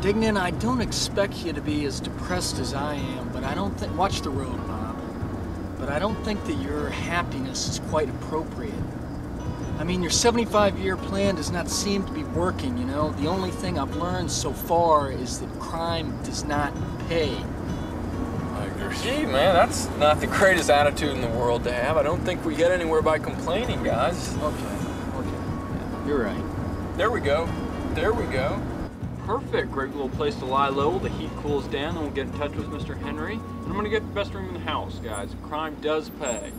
Dignan, I don't expect you to be as depressed as I am, but I don't think. Watch the road, Bob. But I don't think that your happiness is quite appropriate. I mean, your 75 year plan does not seem to be working, you know? The only thing I've learned so far is that crime does not pay. Gee, man, that's not the greatest attitude in the world to have. I don't think we get anywhere by complaining, guys. Okay, okay. Yeah, you're right. There we go. There we go. Perfect. Great little place to lie low. The heat cools down, and we'll get in touch with Mr. Henry. And I'm gonna get the best room in the house, guys. Crime does pay.